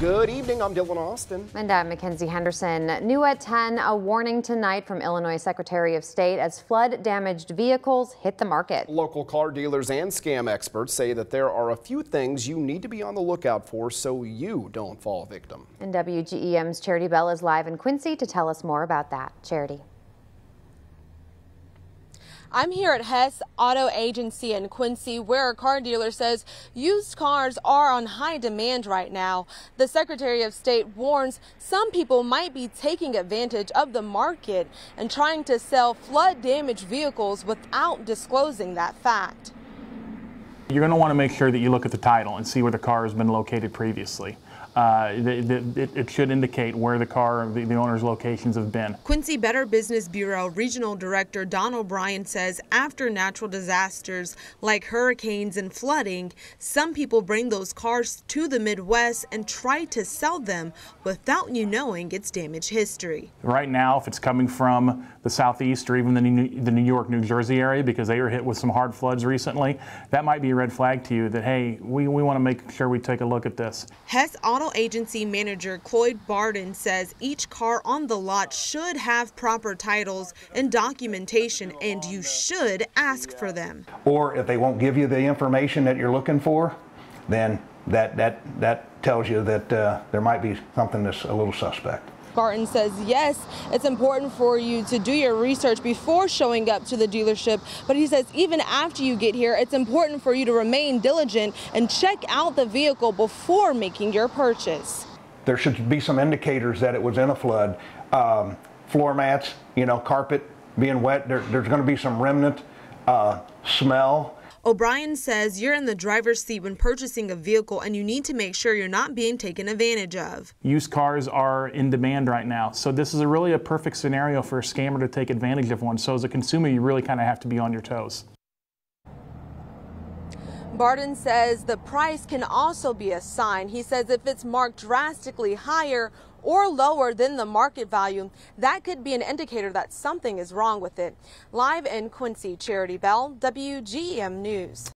Good evening. I'm Dylan Austin. And I'm Mackenzie Henderson. New at 10, a warning tonight from Illinois Secretary of State as flood damaged vehicles hit the market. Local car dealers and scam experts say that there are a few things you need to be on the lookout for so you don't fall victim. And WGEM's Charity Bell is live in Quincy to tell us more about that. Charity. I'm here at Hess Auto Agency in Quincy, where a car dealer says used cars are on high demand right now. The Secretary of State warns some people might be taking advantage of the market and trying to sell flood damaged vehicles without disclosing that fact. You're going to want to make sure that you look at the title and see where the car has been located previously uh, it, it, should indicate where the car, the, the, owner's locations have been. Quincy Better Business Bureau Regional Director Don O'Brien says after natural disasters like hurricanes and flooding, some people bring those cars to the Midwest and try to sell them without you knowing its damage history. Right now, if it's coming from the southeast or even the New, the New York, New Jersey area because they were hit with some hard floods recently, that might be a red flag to you that, hey, we, we want to make sure we take a look at this. Hess Auto Agency Manager Cloyd Barden says each car on the lot should have proper titles and documentation, and you should ask for them. Or if they won't give you the information that you're looking for, then that, that, that tells you that uh, there might be something that's a little suspect. Barden says yes, it's important for you to do your research before showing up to the dealership, but he says even after you get here, it's important for you to remain diligent and check out the vehicle before making your purchase. There should be some indicators that it was in a flood. Um, floor mats, you know, carpet being wet, there, there's going to be some remnant uh, smell O'Brien says you're in the driver's seat when purchasing a vehicle and you need to make sure you're not being taken advantage of. Used cars are in demand right now, so this is a really a perfect scenario for a scammer to take advantage of one. So as a consumer, you really kind of have to be on your toes. Barden says the price can also be a sign. He says if it's marked drastically higher or lower than the market value, that could be an indicator that something is wrong with it. Live in Quincy, Charity Bell, WGEM News.